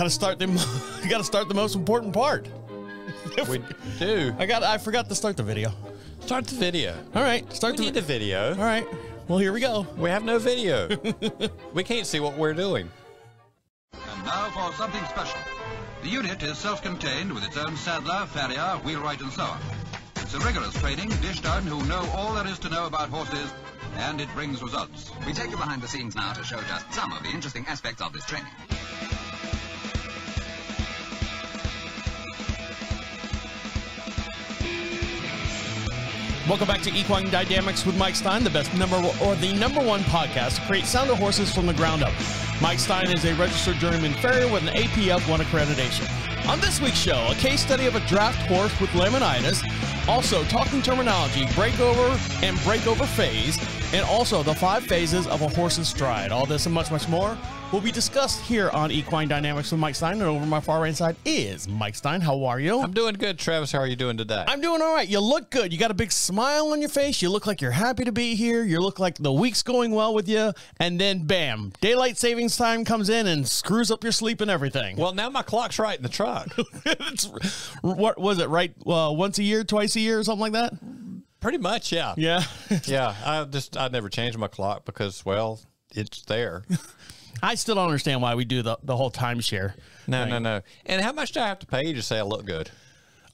Got to start the. Got to start the most important part. We do. I got. I forgot to start the video. Start the video. All right, start We the. need a video. All right. Well, here we go. We have no video. we can't see what we're doing. And now for something special. The unit is self-contained with its own saddler, farrier, wheelwright and so on. It's a rigorous training dished on who know all there is to know about horses, and it brings results. We take you behind the scenes now to show just some of the interesting aspects of this training. Welcome back to Equine Dynamics with Mike Stine, the best number or the number one podcast to create sounder horses from the ground up. Mike Stine is a registered journeyman farrier with an APF 1 accreditation. On this week's show, a case study of a draft horse with laminitis, also talking terminology, breakover and breakover phase, and also the five phases of a horse's stride. All this and much, much more will be discussed here on Equine Dynamics with Mike Stine. And over my far right side is Mike Stine. How are you? I'm doing good, Travis. How are you doing today? I'm doing all right. You look good. You got a big smile on your face. You look like you're happy to be here. You look like the week's going well with you. And then, bam, daylight savings time comes in and screws up your sleep and everything. well, now my clock's right in the truck. it's, what was it, right? Uh, once a year, twice a year, or something like that? Pretty much, yeah. Yeah. Yeah. I just I never changed my clock because well, it's there. I still don't understand why we do the, the whole timeshare. No, no, no. And how much do I have to pay you to say I look good?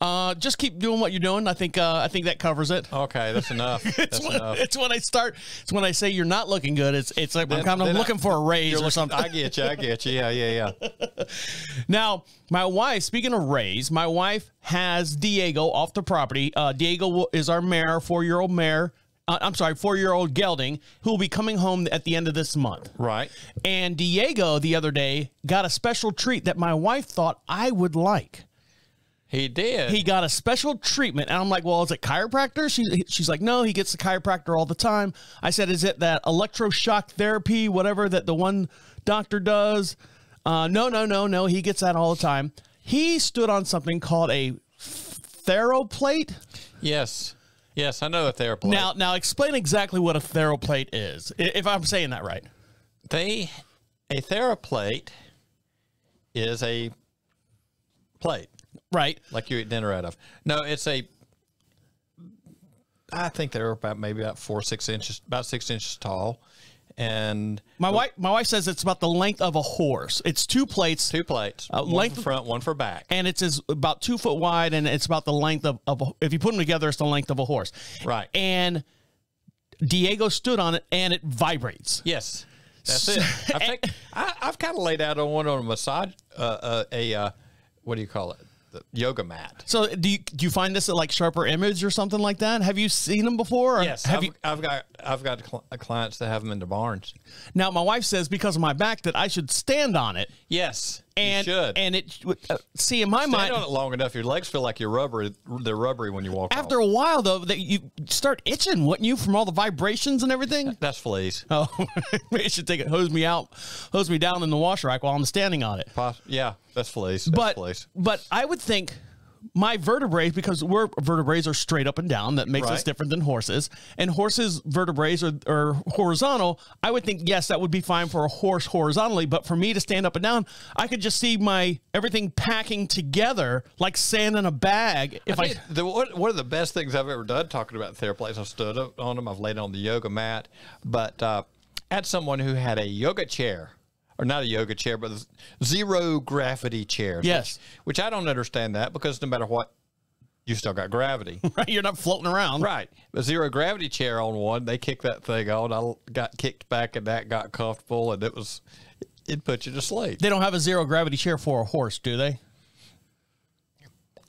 Uh, just keep doing what you're doing. I think uh, I think that covers it. Okay, that's enough. It's That's when, enough. it's when I start. It's when I say you're not looking good. It's it's like I'm Then- kind of then I- looking for a raise or looking- something. I get you. I get you. Yeah, yeah, yeah. Now, my wife, speaking of raise, my wife has Diego off the property. Uh, Diego is our mare, four year old mare. Uh, I'm sorry, four year old gelding, who will be coming home at the end of this month. Right. And Diego, the other day, got a special treat that my wife thought I would like. He did. He got a special treatment. And I'm like, well, is it chiropractor? She, she's like, no, he gets the chiropractor all the time. I said, is it that electroshock therapy, whatever that the one doctor does? Uh, no, no, no, no. He gets that all the time. He stood on something called a theraplate. yes. Yes, I know a therapist. Now, now explain exactly what a theraplate is, if I'm saying that right. they a theraplate is a plate Right. like you eat dinner out of. No, it's a. I think they're about maybe about four six inches, about six inches tall, and My wife, my wife says it's about the length of a horse. It's two plates, two plates, Uh, one length- for front, one for back. and it's is about two foot wide, and it's about the length of, of a- if you put them together, it's the length of a horse. Right. And Diego stood on it, and it vibrates. Yes, that's it. I think I, I've kind of laid out on one on a massage, uh, uh, a uh, what do you call it? The yoga mat. So do you do you find this at like Sharper Image or something like that? Have you seen them before? or Yes, Have I've, you? I've got I've got cl- uh, clients that have them in the barns. Now my wife says because of my back that I should stand on it, Yes, and you should. and it uh, see in my Stand mind. on it long enough, your legs feel like you're rubbery. They're rubbery when you walk. After a while, though, that you start itching, wouldn't you, from all the vibrations and everything? that's fleas. Oh, maybe you should take it, hose me out, hose me down in the washer rack while I'm standing on it. Poss- yeah, that's fleas. That's But fleas. but I would think my vertebrae, because we're vertebrae are straight up and down, that makes us different than horses. And horses' vertebrae are, are horizontal. I would think yes, that would be fine for a horse horizontally. But for me to stand up and down, I could just see my everything packing together like sand in a bag. If I, I the, one, of the best things I've ever done talking about theraplates, I've stood up on them, I've laid on the yoga mat, but uh, had someone who had a yoga chair, or not a yoga chair, but zero gravity chairs. Yes. Which, which I don't understand that because no matter what, you still got gravity. right, you're not floating around. right. A zero gravity chair on one, they kicked that thing on. I got kicked back and that got comfortable and it was, it put you to sleep. They don't have a zero gravity chair for a horse, do they?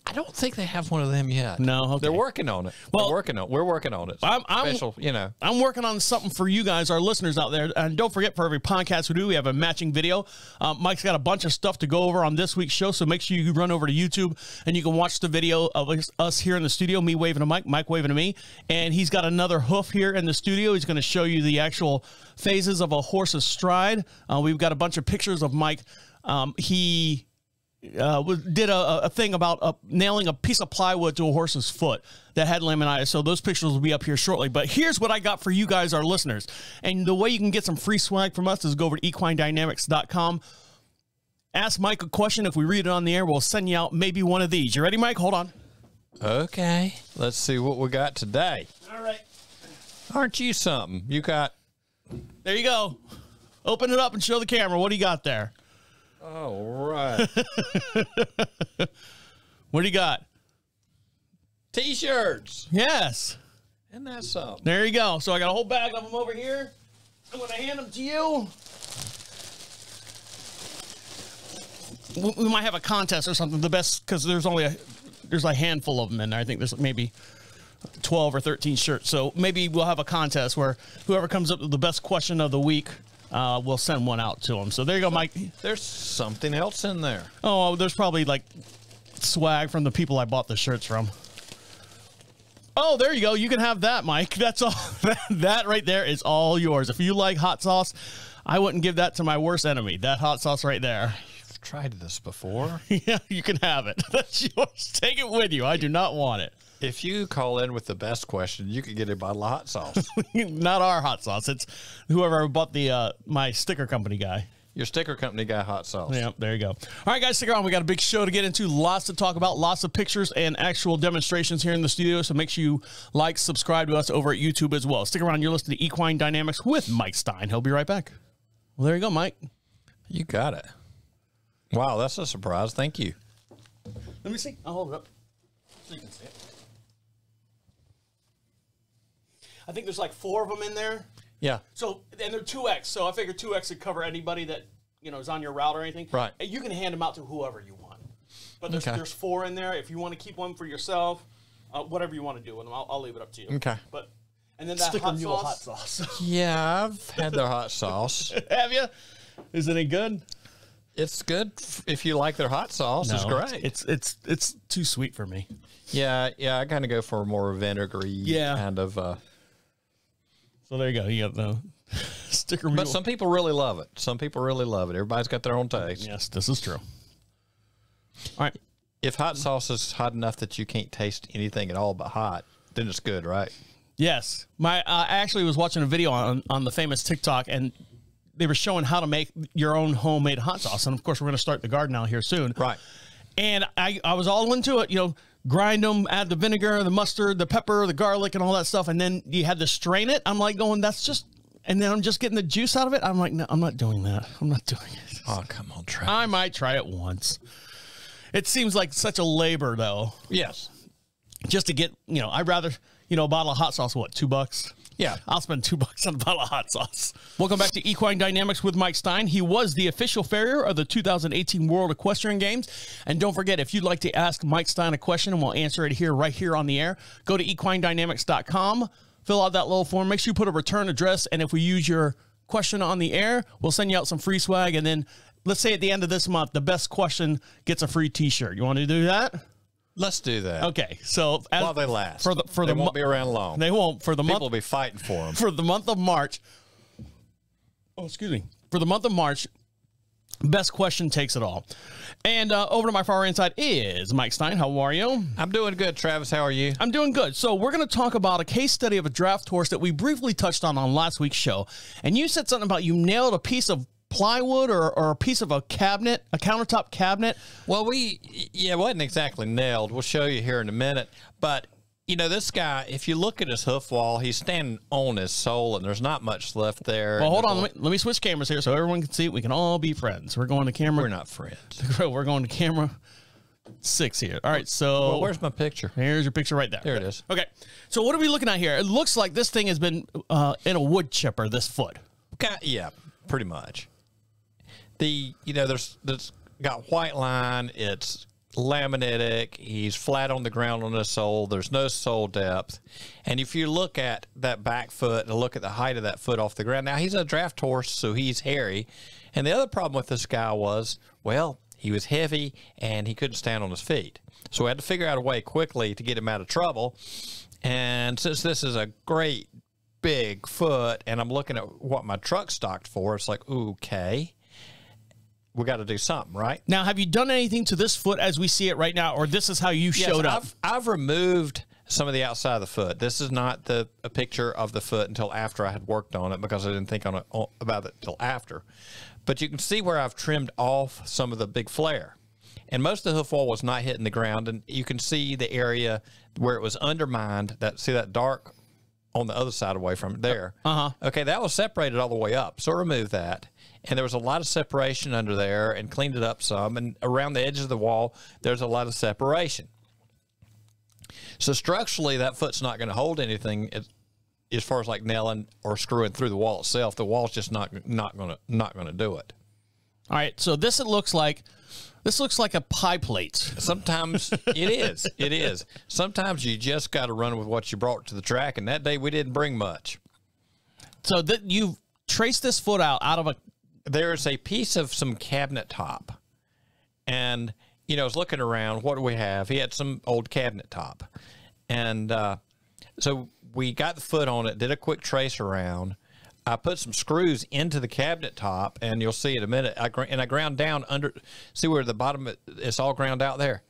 I don't think they have one of them yet. No, okay. They're working on it. Well- Well, working on. We're working on it. I'm- I'm- Special, you know. I'm working on something for you guys, our listeners out there. And don't forget, for every podcast we do, we have a matching video. Um, Mike's got a bunch of stuff to go over on this week's show, so make sure you run over to YouTube and you can watch the video of us- us here in the studio, me waving to Mike, Mike waving to me. And he's got another hoof here in the studio. He's going to show you the actual phases of a horse's stride. Uh, we've got a bunch of pictures of Mike. Um, he uh, did a, a thing about uh, nailing a piece of plywood to a horse's foot that had laminitis. So those pictures will be up here shortly. But here's what I got for you guys, our listeners. And the way you can get some free swag from us is go over to equinedynamics.com. ask Mike a question. If we read it on the air, we'll send you out maybe one of these. You ready, Mike? Hold on. Okay. Let's see what we got today. All right. Aren't you something? You got There you go. Open it up and show the camera. What do you got there? all right. What do you got? T-shirts. Yes. Isn't that something? There you go. So I got a whole bag of them over here. I'm going to hand them to you. We we might have a contest or something. The best because there's only a there's a handful of them in there. I think there's maybe 12 or 13 shirts. So maybe we'll have a contest where whoever comes up with the best question of the week, uh, we'll send one out to them. So there you go, Mike. There's something else in there. Oh, there's probably like swag from the people I bought the shirts from. Oh, there you go. You can have that, Mike. That's all. that right there is all yours. If you like hot sauce, I wouldn't give that to my worst enemy. That hot sauce right there. You've tried this before. yeah, you can have it. That's yours. Take it with you. I do not want it. If you call in with the best question, you could get a bottle of hot sauce. not our hot sauce. It's whoever bought the uh, my sticker company guy. Your sticker company got hot sauce. Yep, there you go. All right, guys, stick around. We got a big show to get into, lots to talk about, lots of pictures and actual demonstrations here in the studio. So make sure you like, subscribe to us over at YouTube as well. Stick around. You're listening to Equine Dynamics with Mike Stine. He'll be right back. Well, there you go, Mike. You got it. Wow, that's a surprise. Thank you. Let me see. I'll hold it up so you can see it. I think there's like four of them in there. Yeah. So and they're two X. So I figure two X would cover anybody that you know is on your route or anything. Right. And you can hand them out to whoever you want. But there's, Okay. there's four in there. If you want to keep one for yourself, uh, whatever you want to do, and I'll, I'll leave it up to you. Okay. But and then that Sticker hot mule sauce. hot sauce. Yeah, I've had their hot sauce. Have you? Is it any good? It's good if you like their hot sauce. it's great. It's it's it's too sweet for me. yeah, yeah. I kind of go for a more vinegary Yeah. kind of. Uh, So there you go. You got the sticker mule. but some people really love it. Some people really love it. Everybody's got their own taste. yes, this is true. All right. If hot sauce is hot enough that you can't taste anything at all but hot, then it's good, right? Yes, my uh, I actually was watching a video on on the famous TikTok, and they were showing how to make your own homemade hot sauce. And of course, we're going to start the garden out here soon. Right. And I I was all into it. You know, grind them, add the vinegar, the mustard, the pepper, the garlic, and all that stuff. And then you had to strain it. I'm like going, that's just. And then I'm just getting the juice out of it. I'm like, no, I'm not doing that. I'm not doing it. Oh, come on, Trey. I might try it once. It seems like such a labor, though, yes. just to get. You know, I'd rather you know a bottle of hot sauce. What two bucks? Yeah. I'll spend two bucks on a bottle of hot sauce. Welcome back to Equine Dynamics with Mike Stine. He was the official farrier of the 2018 World Equestrian Games. And don't forget, if you'd like to ask Mike Stine a question and we'll answer it here, right here on the air, go to equinedynamics.com, fill out that little form, make sure you put a return address. And if we use your question on the air, we'll send you out some free swag. And then let's say at the end of this month, the best question gets a free t shirt. You want to do that? Let's do that. Okay. So as, While they last. For the, for they the won't be around long. They won't. For the month People will be fighting for them. for the month of March. Oh, excuse me. For the month of March, best question takes it all. And uh, over to my far right side is Mike Stine. How are you? I'm doing good, Travis. How are you? I'm doing good. So we're going to talk about a case study of a draft horse that we briefly touched on on last week's show. And you said something about you nailed a piece of plywood or, or a piece of a cabinet, a countertop cabinet. Well, we yeah, it wasn't exactly nailed. We'll show you here in a minute. But you know, this guy, if you look at his hoof wall, he's standing on his sole, and there's not much left there. Well, hold on. Let me, let me switch cameras here so everyone can see. We can all be friends. We're going to camera. We're not friends. We're going to camera six here. All right. So Well, where's my picture? Here's your picture right there. There it is. Okay. So what are we looking at here? It looks like this thing has been uh, in a wood chipper. This foot. Got, yeah, pretty much. The you know, there's there's got white line. It's laminitic. He's flat on the ground on his sole. There's no sole depth. And if you look at that back foot and look at the height of that foot off the ground, now he's a draft horse, so he's hairy. And the other problem with this guy was, well, he was heavy and he couldn't stand on his feet. So we had to figure out a way quickly to get him out of trouble. And since this is a great big foot and I'm looking at what my truck stocked for, it's like, okay, we got to do something, right? Now, have you done anything to this foot as we see it right now, or this is how you Yes, showed up? I've, I've removed some of the outside of the foot. This is not the a picture of the foot until after I had worked on it because I didn't think on it on- about it till after. But you can see where I've trimmed off some of the big flare. And most of the hoof wall was not hitting the ground, and you can see the area where it was undermined. That see that dark on the other side away from it there. Uh-huh. Okay, that was separated all the way up. So remove that. And there was a lot of separation under there and cleaned it up some. And around the edges of the wall, there's a lot of separation. So structurally, that foot's not going to hold anything as, as far as like nailing or screwing through the wall itself. The wall's just not not going to not going to do it. All right, so this it looks like this looks like a pie plate. Sometimes it is. It is. Sometimes you just got to run with what you brought to the track. And that day we didn't bring much. So that you've traced this foot out out of a there's a piece of some cabinet top. And, you know, I was looking around, what do we have? He had some old cabinet top. And uh, so we got the foot on it, did a quick trace around. I put some screws into the cabinet top, and you'll see in a minute. I gr- and I ground down under. See where the bottom it's all ground out there.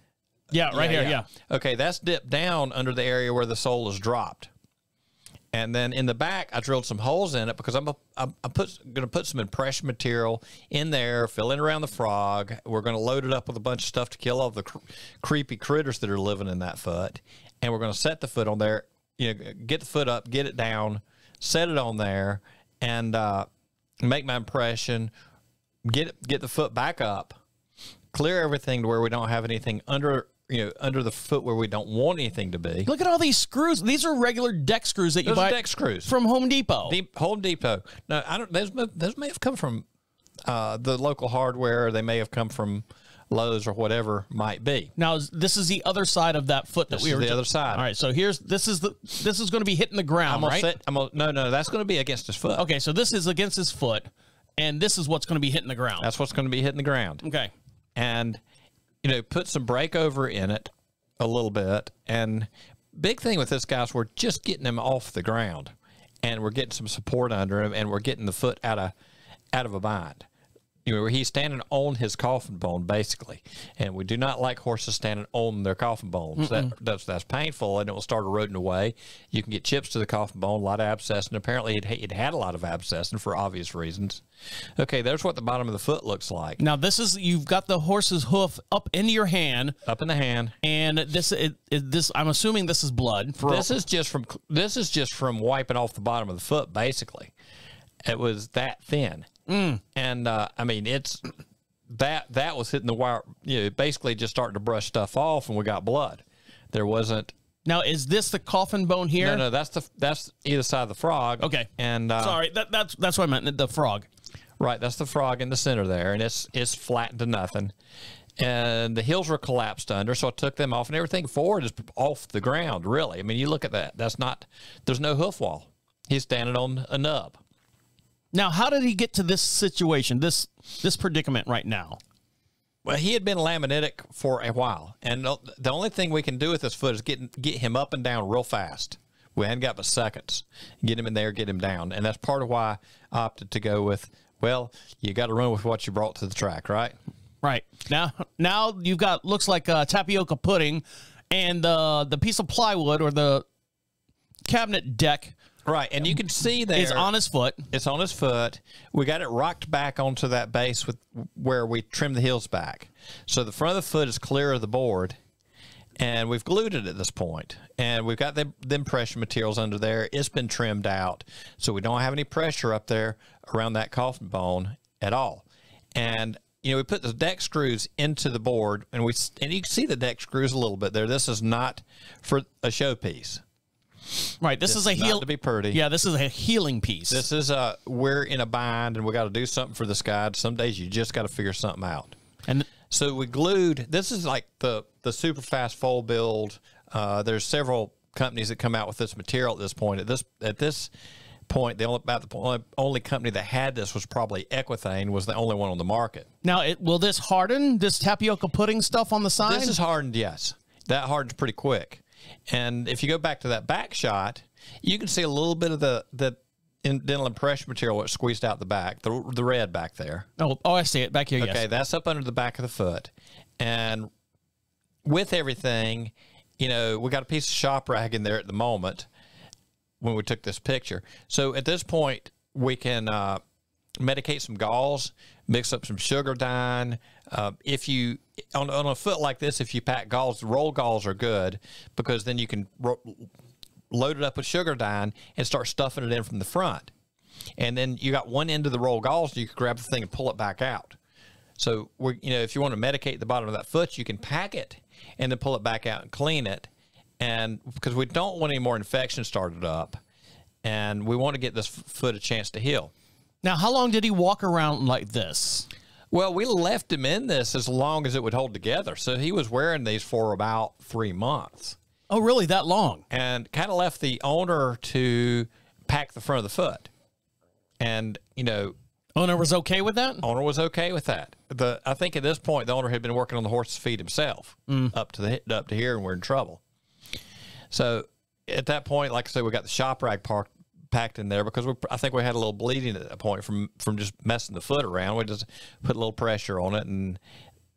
yeah right here yeah. Okay, that's dipped down under the area where the sole is dropped. And then in the back, I drilled some holes in it because I'm I'm, I'm put, going to put some impression material in there, fill in around the frog. We're going to load it up with a bunch of stuff to kill all the cr- creepy critters that are living in that foot. And we're going to set the foot on there, you know, get the foot up, get it down, set it on there, and uh, make my impression. Get get the foot back up, clear everything to where we don't have anything under you know under the foot where we don't want anything to be. Look at all these screws. These are regular deck screws that you Those buy deck screws. from Home Depot. Deep, Home Depot. No, I don't. Those, may- those may have come from uh, the local hardware. Or they may have come from Lowe's or whatever might be. Now this is the other side of that foot that This we were the other side. All right, so here's this is the this is going to be hitting the ground, I'm right? set. I'm gonna, no, no, that's going to be against his foot. Okay, so this is against his foot, and this is what's going to be hitting the ground. that's what's going to be hitting the ground. okay. and you know put some breakover in it a little bit. And big thing with this guys we're just getting him off the ground and we're getting some support under him and we're getting the foot out of out of a bind you know he's standing on his coffin bone basically. And we do not like horses standing on their coffin bones. That, that's that's painful and it will start eroding away. You can get chips to the coffin bone a lot of abscess and apparently it, it had a lot of abscess and for obvious reasons. Okay there's what the bottom of the foot looks like. Now this is you've got the horse's hoof up into your hand, up in the hand. And this it, it, this I'm assuming this is blood. For this is just from this is just from wiping off the bottom of the foot basically. It was that thin and uh, i mean it's that that was hitting the wire you know basically just starting to brush stuff off and we got blood there wasn't now is this the coffin bone here? no no that's the that's either side of the frog Okay. and uh, Sorry, that, that's that's what I meant. The frog. Right, that's the frog in the center there, and it's it's flattened to nothing. And the hills were collapsed under, so I took them off, and everything forward is off the ground. Really, I mean, you look at that. That's not. There's no hoof wall. He's standing on a nub. Now, how did he get to this situation, this this predicament right now? Well, he had been laminitic for a while, and the- only thing we can do with this foot is get get him up and down real fast. We hadn't got but seconds. Get him in there, get him down, and that's part of why I opted to go with. Well, you got to run with what you brought to the track, right? Right now, now you've got looks like uh, tapioca pudding, and the the piece of plywood or the cabinet deck Right, and you can see there is on his foot. It's on his foot. We got it rocked back onto that base with where we trimmed the heels back. So the front of the foot is clear of the board, and we've glued it at this point. And we've got the, the impression materials under there. It's been trimmed out, so we don't have any pressure up there around that coffin bone at all. And you know, we put the deck screws into the board, and we and you can see the deck screws a little bit there. This is not for a showpiece. Right, this, is a to be pretty. Yeah, this is a healing piece. This is a we're in a bind and we got to do something for this guy. Some days you just got to figure something out. and So we glued. This is like the the super fast fold build. Uh, there's several companies that come out with this material at this point. At this at this point, the only about the only, only company that had this was probably Equi-Thane. Was the only one on the market. now, it, will this harden this tapioca pudding stuff on the side? This is hardened, yes. That hardens pretty quick. And if you go back to that back shot, you can see a little bit of the the in- dental impression material that's squeezed out the back, the the red back there. oh, oh, I see it back here. Okay, Yes. that's up under the back of the foot. And with everything, you know, we got a piece of shop rag in there at the moment when we took this picture. So at this point, we can uh, medicate some gauze, mix up some Sugardine. Uh, if you on, on a foot like this, if you pack gauze, roll gauze are good because then you can load it up with Sugardine and start stuffing it in from the front. And then you got one end of the roll gauze, you can grab the thing and pull it back out. So we, you know, if you want to medicate the bottom of that foot, you can pack it and then pull it back out and clean it. And because we don't want any more infection started up, and we want to get this foot a chance to heal. Now, how long did he walk around like this? Well, we left him in this as long as it would hold together. So he was wearing these for about three months Oh, really? That long? and kind of left the owner to pack the front of the foot. And, you know, Owner was okay with that? owner was okay with that. The I think at this point the owner had been working on the horse's feet himself mm. up to the up to here, and we're in trouble. So at that point, like I said, we got the shop rag park, packed in there because we I think we had a little bleeding at that point from from just messing the foot around. We just put a little pressure on it, and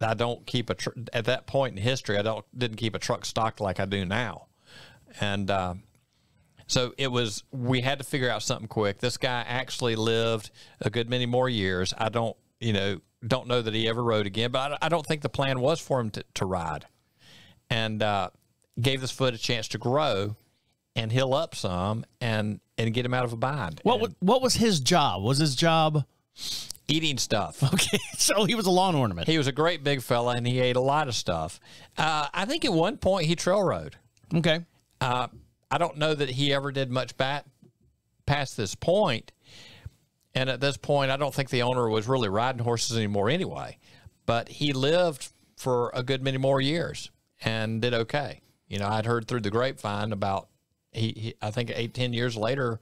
I don't keep a tr- at that point in history. I don't didn't keep a truck stocked like I do now, and. Uh, so it was, we had to figure out something quick. This guy actually lived a good many more years. I don't, you know, don't know that he ever rode again, but I, I don't think the plan was for him to, to ride. And uh, gave this foot a chance to grow and heal up some and and get him out of a bind. What, And what was his job? Was his job eating stuff. okay? So he was a lawn ornament. He was a great big fella and he ate a lot of stuff. Uh, I think at one point he trail rode. Okay. Uh, I don't know that he ever did much bat past this point. And at this point, I don't think the owner was really riding horses anymore anyway. But he lived for a good many more years and did okay. You know, I'd heard through the grapevine about he, he I think eight, ten years later,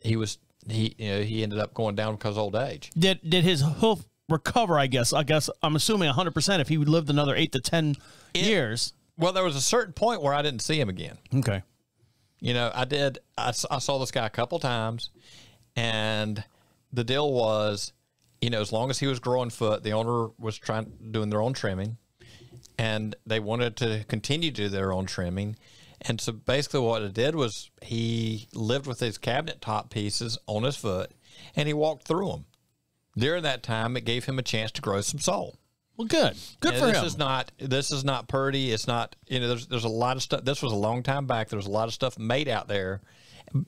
he was he you know he ended up going down because of old age. Did did his hoof recover? I guess. I guess I'm assuming 100 percent if he lived another eight to ten years. Well, there was a certain point where I didn't see him again. Okay. You know, I did. I, I saw this guy a couple times, and the deal was, you know, as long as he was growing foot, the owner was trying doing their own trimming, and they wanted to continue to do their own trimming. And so basically, what it did was he lived with his cabinet top pieces on his foot, and he walked through them. During that time, it gave him a chance to grow some sole. Well, good. Good And for this him. is not this is not Purdy. It's not you know. There's there's a lot of stuff. This was a long time back. There was a lot of stuff made out there,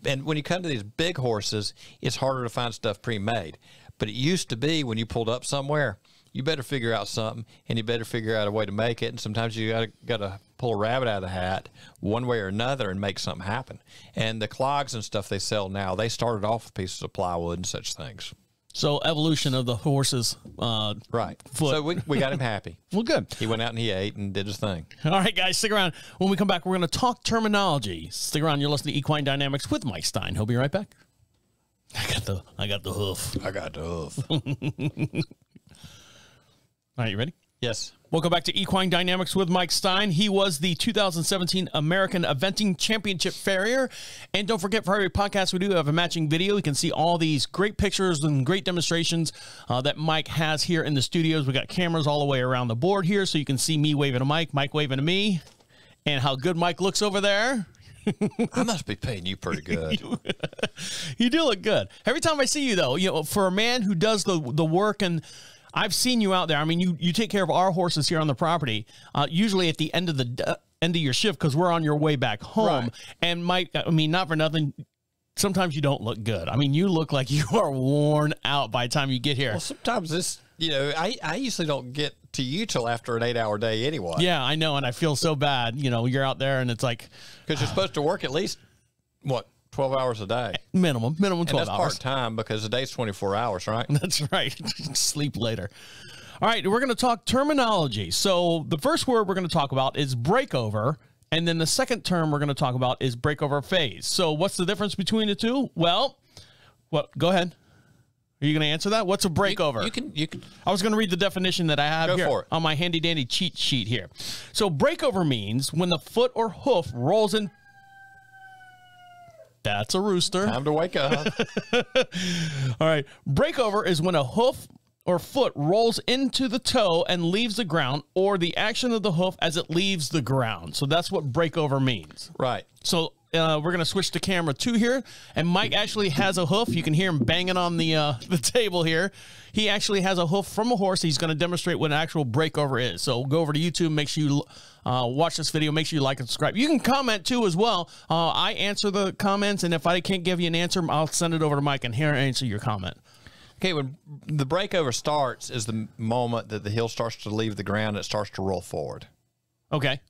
and when you come to these big horses, it's harder to find stuff pre-made. But it used to be when you pulled up somewhere, you better figure out something, and you better figure out a way to make it. And sometimes you got to got to pull a rabbit out of the hat one way or another and make something happen. And the clogs and stuff they sell now, they started off with pieces of plywood and such things. so evolution of the horses. Uh, Right. Foot. So we, we got him happy. well, good. He went out and he ate and did his thing. All right, guys, stick around. When we come back, we're going to talk terminology. Stick around. You're listening to Equine Dynamics with Mike Stine. He'll be right back. I got the I got the hoof. I got the hoof. All right, you ready? yes. Welcome back to Equine Dynamics with Mike Stine. He was the 2017 American Eventing Championship Farrier. And don't forget, for every podcast we do, we have a matching video. You can see all these great pictures and great demonstrations uh, that Mike has here in the studios. We got cameras all the way around the board here, so you can see me waving to Mike, Mike waving to me, and how good Mike looks over there. I must be paying you pretty good. You do look good. Every time I see you, though, you know, for a man who does the the work and I've seen you out there. I mean, you you take care of our horses here on the property. Uh, usually at the end of the d- end of your shift because we're on your way back home. Right. And Mike, I mean, not for nothing. Sometimes you don't look good. I mean, you look like you are worn out by the time you get here. well, sometimes this, you know, I, I usually don't get to you till after an eight hour day anyway. yeah, I know, and I feel so bad. You know, you're out there, and it's like Because you're supposed to work at least, what, 12 hours a day? minimum, minimum And twelve that's hours. part time because the day's 24 hours, right? That's right. Sleep later. All right, we're going to talk terminology. So, the first word we're going to talk about is breakover, and then the second term we're going to talk about is breakover phase. So, what's the difference between the two? Well, what? Go ahead. Are you going to answer that? What's a breakover? You can, you can, I was going to read the definition that I have here on my handy dandy cheat sheet here. So, breakover means when the foot or hoof rolls in. That's a rooster. time to wake up. All right. Breakover is when a hoof or foot rolls into the toe and leaves the ground, or the action of the hoof as it leaves the ground. So that's what breakover means. Right. So uh, we're gonna switch to camera two here, and Mike actually has a hoof. You can hear him banging on the uh, the table here. He actually has a hoof from a horse. He's gonna demonstrate what an actual breakover is. So go over to YouTube. Make sure you uh, watch this video. Make sure you like and subscribe. You can comment too as well. Uh, I answer the comments, and if I can't give you an answer, I'll send it over to Mike and here answer your comment. Okay, when the breakover starts is the moment that the heel starts to leave the ground and it starts to roll forward. Okay.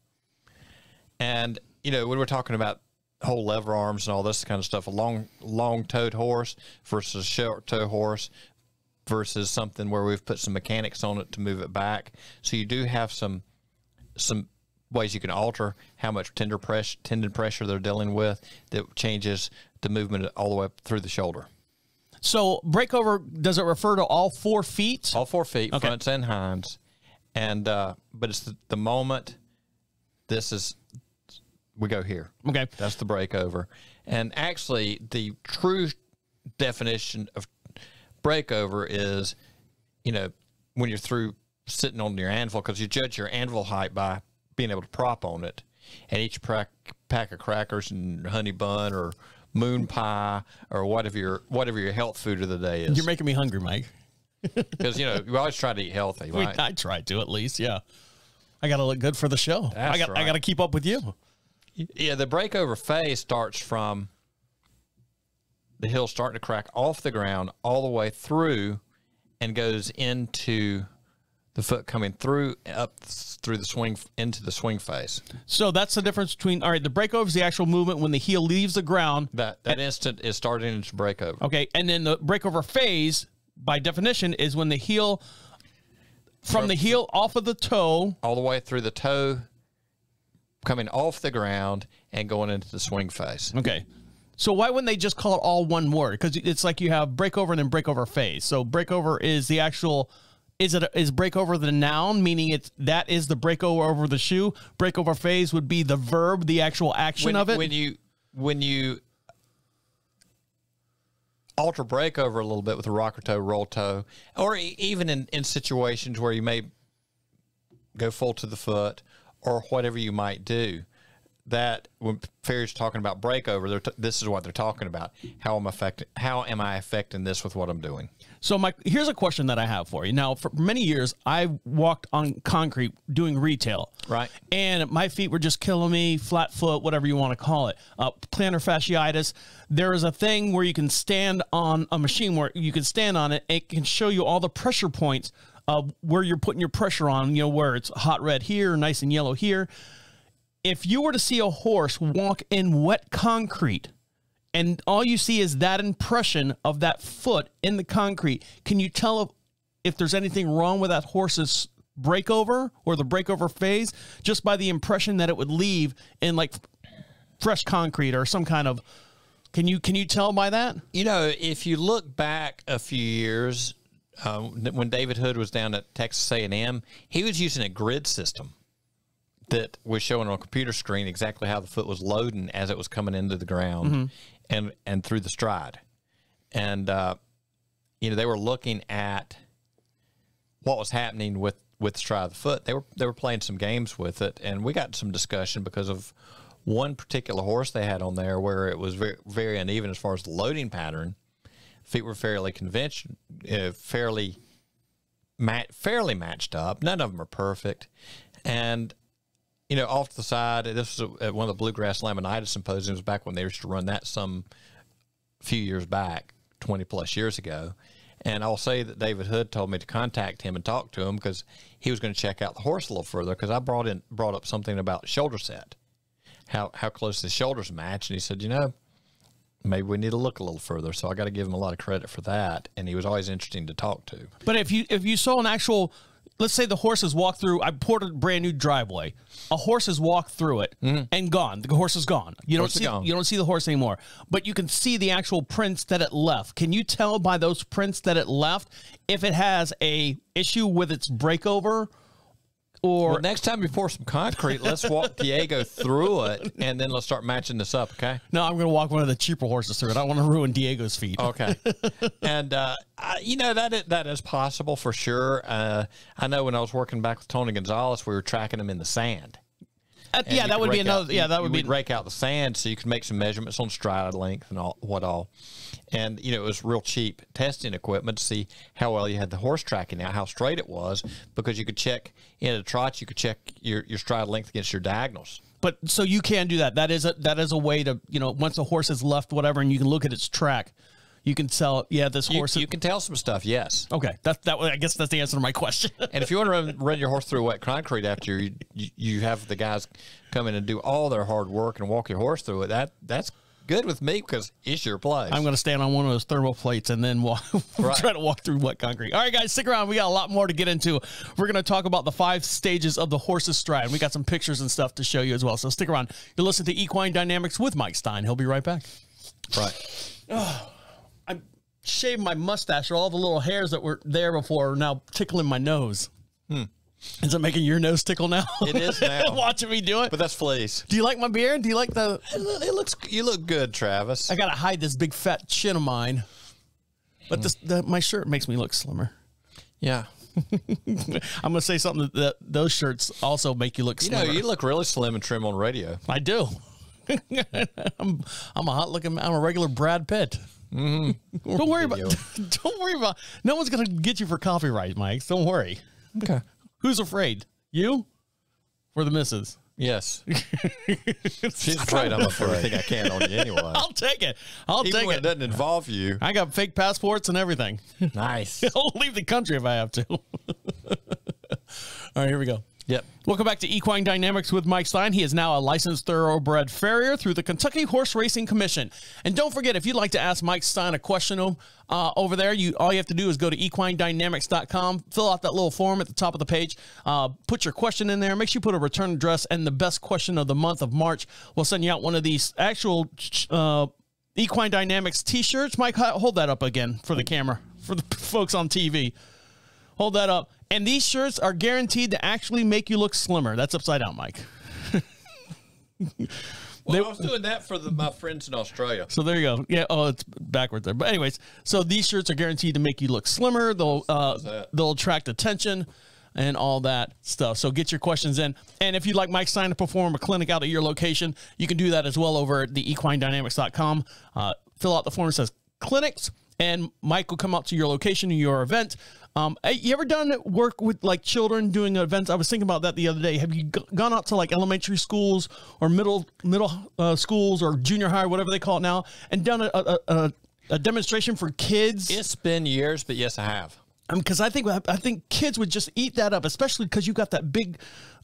And you know, when we're talking about whole lever arms and all this kind of stuff, a long long toed horse versus a short toe horse versus something where we've put some mechanics on it to move it back. So you do have some some ways you can alter how much tender pressure tendon pressure they're dealing with that changes the movement all the way up through the shoulder. So breakover does it refer to all four feet? all four feet, Okay. fronts and hinds, and uh, but it's the, the moment this is we go here. Okay. That's the breakover, and actually the true definition of breakover is, you know, when you're through sitting on your anvil because you judge your anvil height by being able to prop on it, and each pack, pack of crackers and honey bun or moon pie or whatever your whatever your health food of the day is You're making me hungry, Mike. because you know you always try to eat healthy, We. I try to at least, yeah. I got to look good for the show. That's I got I got to keep up with you. Yeah, the breakover phase starts from the hill starting to crack off the ground all the way through and goes into the foot coming through up through the swing into the swing phase. So that's the difference between all right. The breakover is the actual movement when the heel leaves the ground. That that instant is starting into breakover. Okay, and then the breakover phase, by definition, is when the heel from the heel off of the toe. All the way through the toe coming off the ground and going into the swing phase. Okay. So why wouldn't they just call it all one word? Because it's like you have breakover and then breakover phase. So breakover is the actual. Is it is breakover the noun, meaning it's that is the breakover over the shoe? Breakover phase would be the verb, the actual action when, of it. when you when you alter breakover a little bit with a rocker toe, roll toe, or even in, in situations where you may go full to the foot or whatever you might do. That when Ferry's talking about breakover, they're t- this is what they're talking about. How am I affecting? How am I affecting this with what I'm doing? So, Mike, here's a question that I have for you. Now, for many years, I walked on concrete doing retail. Right. And my feet were just killing me, flat foot, whatever you want to call it. Uh, plantar fasciitis. There is a thing where you can stand on a machine where you can stand on it. It can show you all the pressure points where you're putting your pressure on, you know, where it's hot red here, nice and yellow here. If you were to see a horse walk in wet concrete, and all you see is that impression of that foot in the concrete. Can you tell if, if there's anything wrong with that horse's breakover or the breakover phase just by the impression that it would leave in like fresh concrete or some kind of can you can you tell by that? You know, if you look back a few years, uh, when David Hood was down at Texas A&M, he was using a grid system that was showing on a computer screen exactly how the foot was loading as it was coming into the ground and and through the stride, and uh, you know they were looking at what was happening with with the stride of the foot. They were they were playing some games with it, and we got some discussion because of one particular horse they had on there where it was very very uneven as far as the loading pattern. Feet were fairly convention, uh, fairly ma- fairly matched up. None of them are perfect, and you know, off to the side. This was at one of the bluegrass laminitis symposiums back when they used to run that some few years back, twenty plus years ago. And I'll say that David Hood told me to contact him and talk to him because he was going to check out the horse a little further. Because I brought in brought up something about shoulder set, how how close the shoulders match, and he said, you know, maybe we need to look a little further. So I got to give him a lot of credit for that. And he was always interesting to talk to. But if you if you saw an actual let's say the horse has walked through I poured a brand new driveway. A horse has walked through it mm-hmm. and gone. The horse is gone. You don't see gone. you don't see the horse anymore. But you can see the actual prints that it left. Can you tell by those prints that it left if it has a issue with its breakover or Well, next time you pour some concrete, let's walk Diego through it, and then let's start matching this up. Okay. no? I'm going to walk one of the cheaper horses through it. I don't want to ruin Diego's feet. Okay. and uh, I, you know that is, that is possible for sure. Uh, I know when I was working back with Tony Gonzalez, we were tracking him in the sand. Uh, yeah, that would be another. out- yeah, that would be. rake out the sand so you could make some measurements on stride length and all what all. And you know it was real cheap testing equipment to see how well you had the horse tracking out, how straight it was, because you could check in a trot, you could check your, your stride length against your diagonals. But so you can do that. That is a that is a way to you know once a horse has left whatever, and you can look at its track, you can tell. Yeah, this You, horse. you can tell some stuff, yes. okay, that that I guess that's the answer to my question. And if you want to run, run your horse through wet concrete after you, you you have the guys come in and do all their hard work and walk your horse through it, that that's good with me because it's your place. I'm going to stand on one of those thermal plates and then walk, Right. try to walk through wet concrete. All right, guys, stick around. We got a lot more to get into. We're going to talk about the five stages of the horse's stride. We got some pictures and stuff to show you as well. So stick around. You're listening to Equine Dynamics with Mike Stine. He'll be right back. right. I shaved my mustache, or all the little hairs that were there before are now tickling my nose. Is it making your nose tickle now? Hmm. It is now. Watching me do it. But that's fleas. do you like my beard? Do you like the? It looks. You look good, Travis. I gotta hide this big fat chin of mine. But this, the, my shirt makes me look slimmer. Yeah. I'm gonna say something that, those shirts also make you look You know, you look really slim and trim on radio. I do. I'm I'm a hot looking. I'm a regular Brad Pitt. Mm-hmm. Don't worry about. Don't worry about. No one's gonna get you for copyright, Mike. Don't worry. Okay. Who's afraid? You or the missus? Yes. She's afraid I'm gonna throw everything I can on you anyway. I'll take it. I'll Even take when it it. doesn't involve you. I got fake passports and everything. Nice. I'll leave the country if I have to. All right, here we go. Yep. Welcome back to Equine Dynamics with Mike Stine. He is now a licensed thoroughbred farrier through the Kentucky Horse Racing Commission. And don't forget, if you'd like to ask Mike Stine a question uh, over there, you all you have to do is go to equinedynamics.com, fill out that little form at the top of the page, uh, put your question in there, make sure you put a return address and the best question of the month of March. We'll send you out one of these actual uh, Equine Dynamics t-shirts. Mike, hold that up again for the camera for the folks on TV. Hold that up. And these shirts are guaranteed to actually make you look slimmer. That's upside down, Mike. Well, I was doing that for the, my friends in Australia. So there you go. Yeah. Oh, it's backwards there. But anyways, so these shirts are guaranteed to make you look slimmer. They'll uh, they'll attract attention and all that stuff. So get your questions in. And if you'd like Mike Stine to perform a clinic out at your location, you can do that as well over at the equinedynamics.com. Uh, fill out the form that says clinics, and Mike will come out to your location, in your event. Um, you ever done work with like children doing events? I was thinking about that the other day. Have you g- gone out to like elementary schools or middle middle uh, schools or junior high, whatever they call it now, and done a a, a, a demonstration for kids? It's been years, but yes, I have. because I think I think kids would just eat that up, especially because you've got that big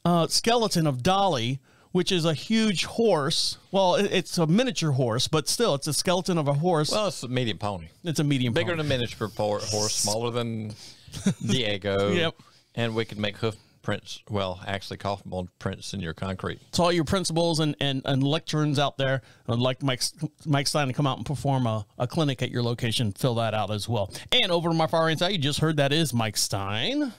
uh, skeleton of Dolly, which is a huge horse. Well, it- it's a miniature horse, but still, it's a skeleton of a horse. Well, it's a medium pony. it's a medium. Bigger pony. than a miniature horse, smaller than Diego. Yep. And we could make hoof prints, well, actually coffin bone prints in your concrete. to all your principals and, and, and lecturers out there I'd like Mike, Mike Stine to come out and perform a, a clinic at your location, fill that out as well. And over to my far right side, you just heard that is Mike Stine.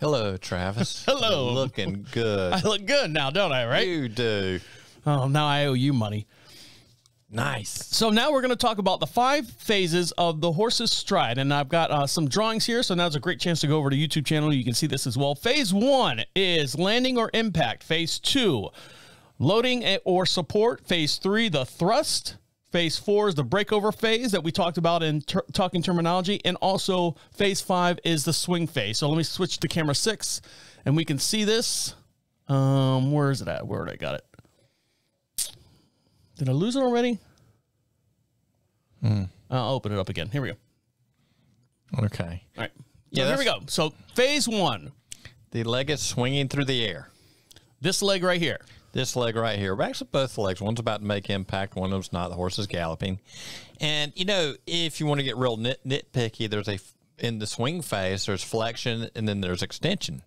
Hello, Travis. Hello. You're looking good. I look good now, don't I, right? you do. Oh, now I owe you money. Nice. So now we're going to talk about the five phases of the horse's stride, and I've got uh, some drawings here. So now's a great chance to go over to YouTube channel. You can see this as well. Phase one is landing or impact. Phase two, loading or support. Phase three, the thrust. Phase four is the breakover phase that we talked about in ter- talking terminology, and also phase five is the swing phase. So let me switch to camera six, and we can see this. Um, where is it at? Where did I got it? Did I lose it already? Hmm. I'll open it up again. Here we go. Okay. All right. Yeah, So here we go. So phase one, The leg is swinging through the air. this leg right here. This leg right here, but actually both legs. One's about to make impact, one of them's not. The horse is galloping. And, you know, if you want to get real nit- nitpicky, there's a, in the swing phase, there's flexion and then there's extension.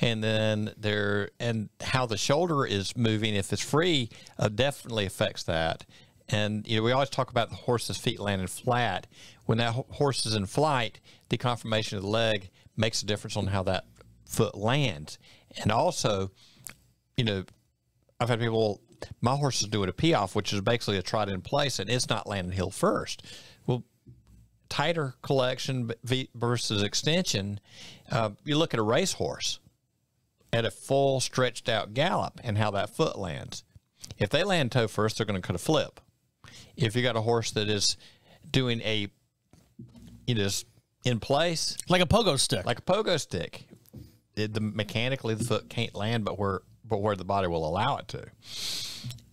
And then there, and how the shoulder is moving, if it's free, uh, definitely affects that. And, you know, we always talk about the horse's feet landing flat. When that ho- horse is in flight, the conformation of the leg makes a difference on how that foot lands. And also, you know, I've had people, my horse is doing a piaffe, which is basically a trot in place, and it's not landing heel first. Well, tighter collection versus extension, uh, you look at a racehorse at a full stretched out gallop and how that foot lands. If they land toe first, they're going to cut a flip. If you got a horse that is doing a, you know, s- in place Like a pogo stick. like a pogo stick, it, the mechanically the foot can't land, but where but where the body will allow it to.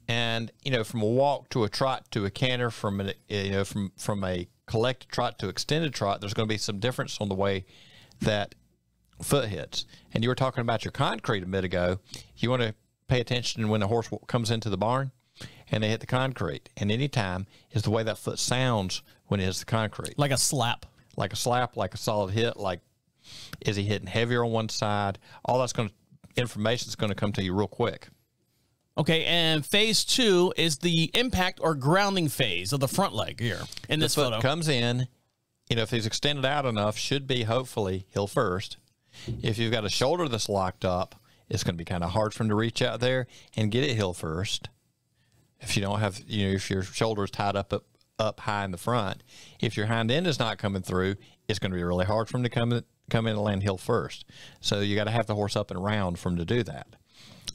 And you know, from a walk to a trot to a canter, from an you know from from a collected trot to extended trot, there's going to be some difference on the way that foot hits. And you were talking about your concrete a minute ago. You want to pay attention when a horse comes into the barn and they hit the concrete. And any time is the way that foot sounds when it hits the concrete like a slap. like a slap, like a solid hit, like is he hitting heavier on one side? All that's going to information is going to come to you real quick. Okay, and phase two is the impact or grounding phase of the front leg here in this Foot photo. comes in, you know, if he's extended out enough, should be hopefully heel first. If you've got a shoulder that's locked up, it's going to be kind of hard for him to reach out there and get it heel first. If you don't have, you know, if your shoulder is tied up up, up high in the front, if your hind end is not coming through, it's going to be really hard for him to come in, come in and land heel first. So you got to have the horse up and round for him to do that.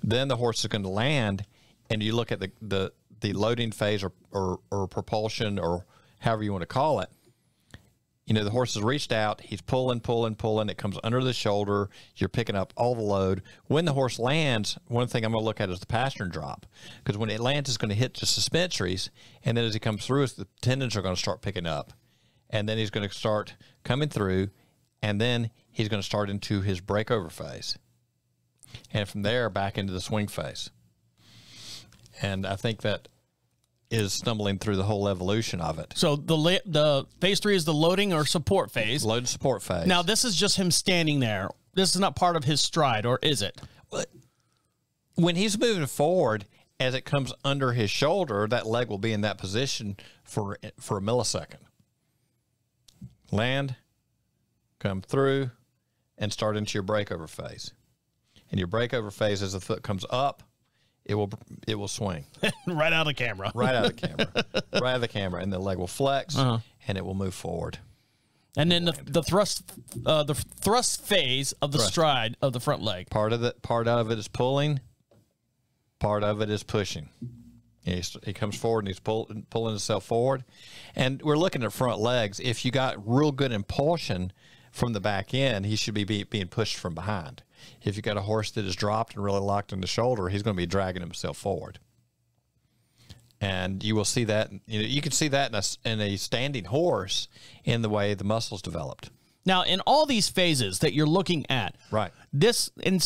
Then the horse is going to land, and you look at the the, the loading phase or, or or propulsion or however you want to call it you know, the horse has reached out, he's pulling, pulling, pulling, it comes under the shoulder, you're picking up all the load. When the horse lands, one thing I'm going to look at is the pastern drop, because when it lands, it's going to hit the suspensories, and then as he comes through, the tendons are going to start picking up, and then he's going to start coming through, and then he's going to start into his breakover phase, and from there back into the swing phase. And I think that is stumbling through the whole evolution of it. So the the phase three is the loading or support phase. Load support phase. Now this is just him standing there. This is not part of his stride, or is it? when he's moving forward, as it comes under his shoulder, that leg will be in that position for for a millisecond. Land, come through, and start into your breakover phase. And your breakover phase, as the foot comes up, it will it will swing right out of the camera. right out of the camera, right out of the camera, and the leg will flex and it will move forward. And then the, the thrust uh, the thrust phase of the stride of the front leg. Part of it, part of it is pulling. Part of it is pushing. He's, he comes forward and he's pull, pulling himself forward. And we're looking at front legs. If you got real good impulsion from the back end, he should be, be being pushed from behind. If you got a horse that is dropped and really locked in the shoulder, he's going to be dragging himself forward. And you will see that. You know, you can see that in a, in a standing horse in the way the muscles developed. Now, in all these phases that you're looking at, Right. This in,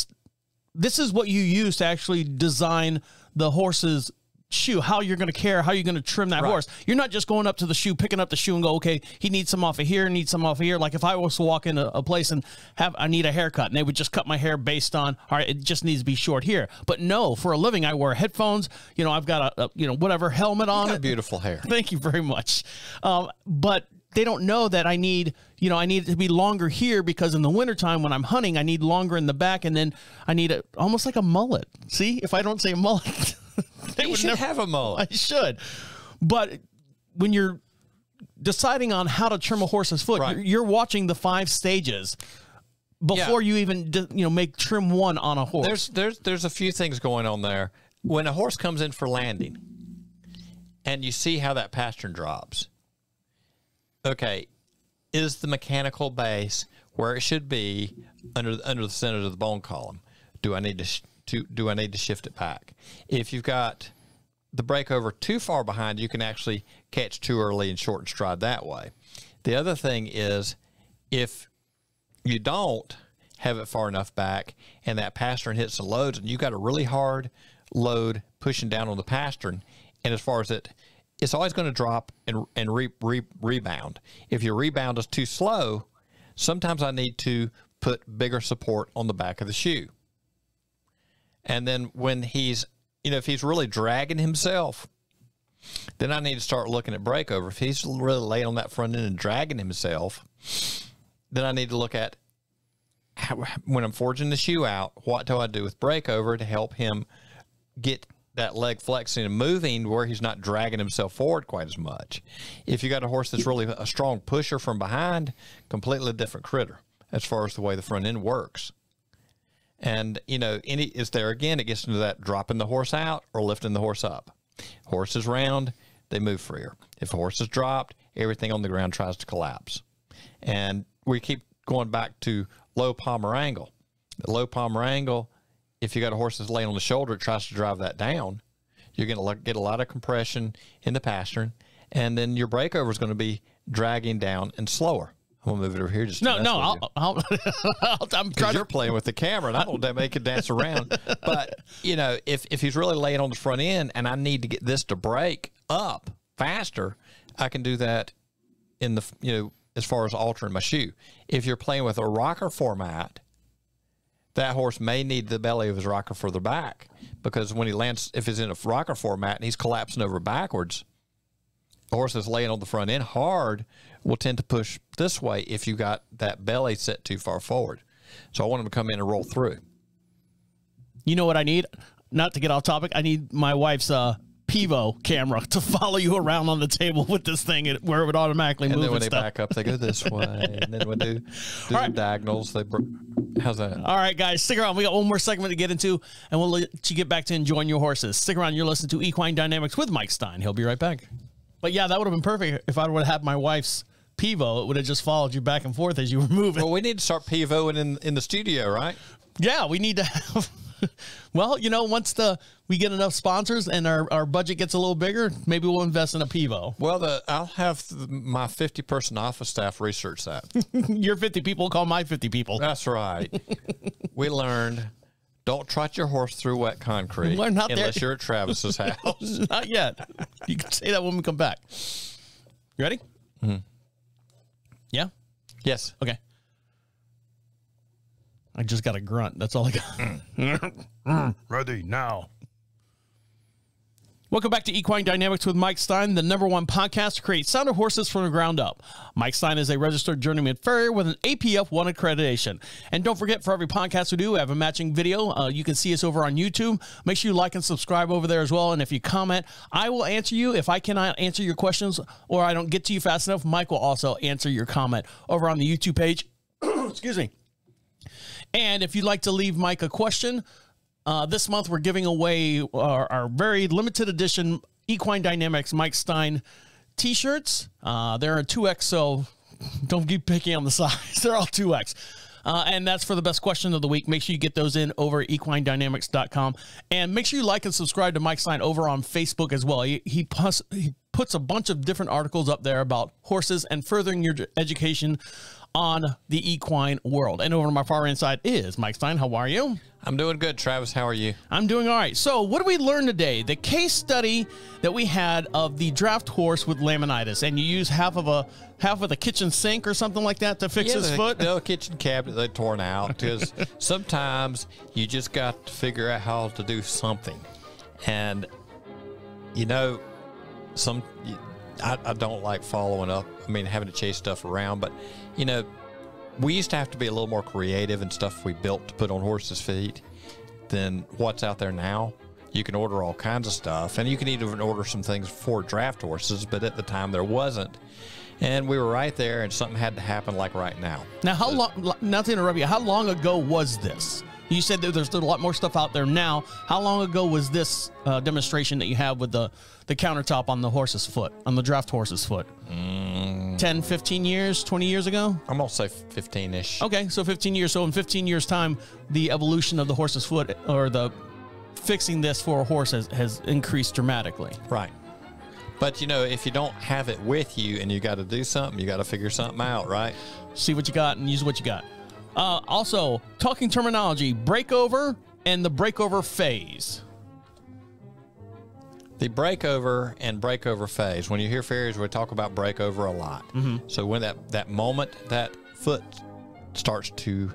this is what you use to actually design the horse's shoe. How you're going to care, how you're going to trim that Right. horse. You're not just going up to the shoe, picking up the shoe, and go, okay, he needs some off of here, needs some off of here. Like if I was to walk into a place and have I need a haircut, and they would just cut my hair based on, all right, it just needs to be short here. But no, for a living, I wear headphones. You know, I've got a, a you know whatever helmet on beautiful hair. Thank you very much. Um, but they don't know that I need, you know, I need it to be longer here because in the wintertime when I'm hunting, I need longer in the back and then I need it almost like a mullet. See, if I don't say mullet, You should never, have a mullet. I should. But when you're deciding on how to trim a horse's foot, Right. you're, you're watching the five stages before you even, you know, make trim one on a horse. There's there's there's a few things going on there. When a horse comes in for landing, and you see how that pastern drops. Okay, is the mechanical base where it should be under under the center of the bone column? Do I need to, to do I need to shift it back? If you've got the breakover too far behind, you can actually catch too early and shorten stride that way. The other thing is if you don't have it far enough back and that pastern hits the loads and you got a really hard load pushing down on the pastern and as far as it it's always going to drop and and re, re, rebound if your rebound is too slow sometimes i need to put bigger support on the back of the shoe and then when he's you know if he's really dragging himself then i need to start looking at breakover if he's really laying on that front end and dragging himself then I need to look at how, when I'm forging the shoe out, what do I do with breakover to help him get that leg flexing and moving where he's not dragging himself forward quite as much? If you got a horse that's really a strong pusher from behind, completely different critter as far as the way the front end works. And you know, any is there again? It gets into that dropping the horse out or lifting the horse up. Horse is round, they move freer. If a horse is dropped, everything on the ground tries to collapse. And we keep going back to low palmar angle. The low palmar angle, if you got a horse that's laying on the shoulder, it tries to drive that down. You're going to get a lot of compression in the pastern, and then your breakover is going to be dragging down and slower. I'm gonna move it over here. Just No, no, I'll, I'll, I'll, I'm trying you're to. playing with the camera, and I don't want to make it dance around. But you know, if if he's really laying on the front end, and I need to get this to break up faster, I can do that in the you know as far as altering my shoe. If you're playing with a rocker format, that horse may need the belly of his rocker further back because when he lands, if he's in a rocker format and he's collapsing over backwards, the horse that's laying on the front end hard will tend to push this way if you got that belly set too far forward. So I want them to come in and roll through. You know what I need? Not to get off topic. I need my wife's uh, Pivo camera to follow you around on the table with this thing, where it would automatically And move then when and they stuff. back up, they go this way. And then when they do, do right. diagonals, they. How's that? All right, guys, stick around. We got one more segment to get into, and we'll let you get back to enjoying your horses. Stick around. You're listening to Equine Dynamics with Mike Stine. He'll be right back. But yeah, that would have been perfect if I would have had my wife's Pivo. It would have just followed you back and forth as you were moving. Well, we need to start pivoting in in the studio, right? Yeah, we need to have. well, you know, once the we get enough sponsors and our, our budget gets a little bigger, maybe we'll invest in a Pivo. Well, the I'll have my fifty person office staff research that. Your 50 people call my 50 people. That's right. we learned don't trot your horse through wet concrete We're not there. unless you're at Travis's house. Not yet. You can say that when we come back. You ready? Mm-hmm. Yeah. yes. Okay. I just got a grunt. That's all I got. Mm. Mm. Mm. Ready now. Welcome back to Equine Dynamics with Mike Stine, the number one podcast to create sounder horses from the ground up. Mike Stine is a registered journeyman farrier with an APF 1 accreditation. And don't forget, for every podcast we do, we have a matching video. Uh, you can see us over on YouTube. Make sure you like and subscribe over there as well. And if you comment, I will answer you. If I cannot answer your questions or I don't get to you fast enough, Mike will also answer your comment over on the YouTube page. Excuse me. And if you'd like to leave Mike a question, uh, this month we're giving away our, our very limited edition Equine Dynamics Mike Stine t-shirts. Uh, they're a 2X, so don't keep picking on the size. They're all 2X. Uh, and that's for the best question of the week. Make sure you get those in over at equinedynamics.com. And make sure you like and subscribe to Mike Stine over on Facebook as well. He, he, he puts a bunch of different articles up there about horses and furthering your education on the equine world. And over on my far right side is Mike Stine. How are you? I'm doing good, Travis. How are you? I'm doing all right. So, what did we learn today? The case study that we had of the draft horse with laminitis, and you use half of a half of the kitchen sink or something like that to fix his the, foot. the kitchen cabinet they torn out because sometimes you just got to figure out how to do something, and you know, some I, I don't like following up. I mean, having to chase stuff around, but you know, we used to have to be a little more creative and stuff we built to put on horses' feet than what's out there now. You can order all kinds of stuff, and you can even order some things for draft horses, but at the time there wasn't. And we were right there, and something had to happen like right now. Now, how long? Not to interrupt you. How long ago was this? You said that there's a lot more stuff out there now. How long ago was this uh, demonstration that you have with the the countertop on the horse's foot, on the draft horse's foot? 10, 15 years, 20 years ago? I'm gonna say 15 ish. Okay, so 15 years. So in 15 years' time, the evolution of the horse's foot or the fixing this for a horse has, has increased dramatically. Right. But you know, if you don't have it with you and you got to do something, you got to figure something out, right? See what you got and use what you got. Uh, also, talking terminology, breakover and the breakover phase. The breakover and breakover phase. When you hear farriers, we talk about breakover a lot. Mm-hmm. So when that that moment that foot starts to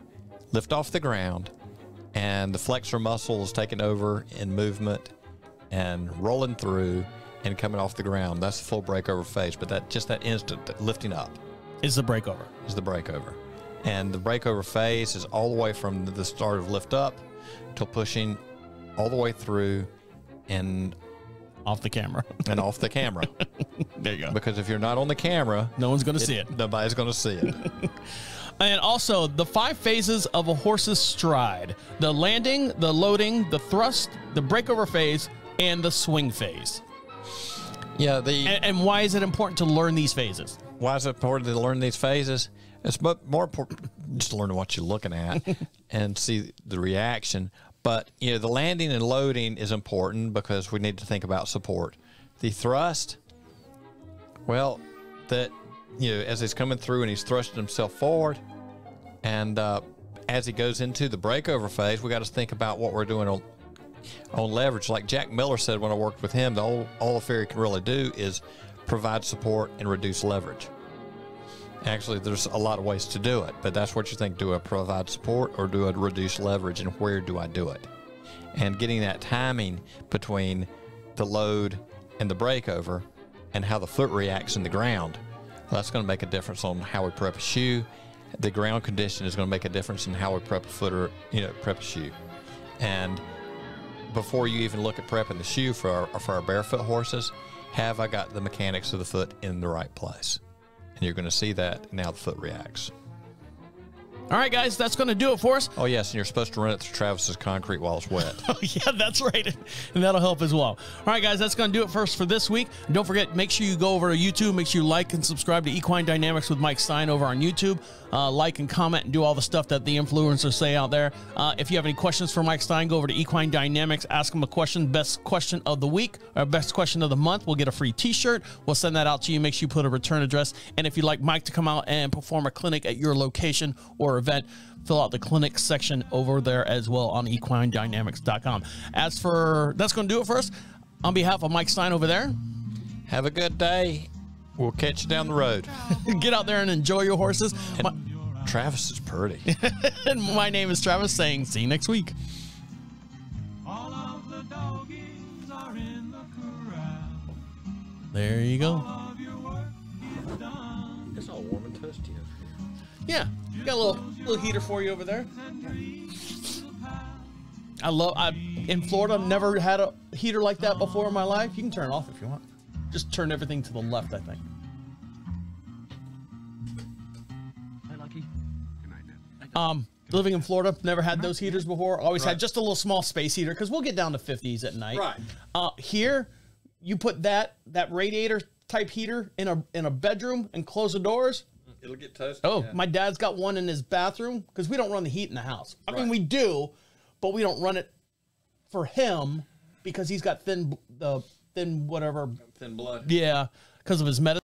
lift off the ground, and the flexor muscle is taking over in movement and rolling through and coming off the ground, that's the full breakover phase. But that just that instant that lifting up Is the breakover. is the breakover. And the breakover phase is all the way from the start of lift up till pushing all the way through and Off the camera. and off the camera. there you go. Because if you're not on the camera, No one's going to see it. nobody's going to see it. And also the five phases of a horse's stride the landing, the loading, the thrust, the breakover phase, and the swing phase. yeah, the And, and why is it important to learn these phases? why is it important to learn these phases? It's mo- more important just to learn what you're looking at and see the reaction. But you know, the landing and loading is important because we need to think about support. The thrust, well, that you know, as he's coming through and he's thrusting himself forward, and uh, as he goes into the breakover phase, we got to think about what we're doing on on leverage. Like Jack Miller said when I worked with him, the all, all the farrier can really do is provide support and reduce leverage. Actually, there's a lot of ways to do it, but that's what you think. Do I provide support or do I reduce leverage, and where do I do it? And getting that timing between the load and the breakover and how the foot reacts in the ground, that's going to make a difference on how we prep a shoe. The ground condition is going to make a difference in how we prep a foot or, you know, prep a shoe. And before you even look at prepping the shoe for our, for our barefoot horses, have I got the mechanics of the foot in the right place? And you're going to see that now the foot reacts. All right, guys, that's going to do it for us. Oh, yes, and you're supposed to run it through Travis's concrete while it's wet. Oh, yeah, that's right. And that'll help as well. All right, guys, that's going to do it first for this week. And don't forget, make sure you go over to YouTube. Make sure you like and subscribe to Equine Dynamics with Mike Stine over on YouTube. Uh, like and comment and do all the stuff that the influencers say out there. Uh, if you have any questions for Mike Stine, go over to Equine Dynamics. Ask him a question. Best question of the week or best question of the month. We'll get a free t shirt. We'll send that out to you. Make sure you put a return address. And if you'd like Mike to come out and perform a clinic at your location or event, fill out the clinic section over there as well on equinedynamics.com. As for that's going to do it for us. On behalf of Mike Stine over there, Have a good day. We'll catch you down the road. get out there and enjoy your horses. My, Travis is pretty. and my name is Travis saying, see you next week. All of the doggies are in the corral. There you go. Of your work is done. it's all warm and toasty up here. Yeah, got a little little heater for you over there. I love. I in Florida, I've never had a heater like that before in my life. You can turn it off if you want. Just turn everything to the left. I think. Hi, Lucky. Good night, Dad. Um, living in Florida, never had those heaters before. Always had just a little small space heater because we'll get down to 50s at night. Right. Uh, here, you put that that radiator type heater in a in a bedroom and close the doors. It'll get toasty. Oh, my dad's got one in his bathroom because we don't run the heat in the house. I mean, we do, but we don't run it for him because he's got thin the thin whatever. thin blood. Yeah, because of his medicine.